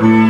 Mm-hmm.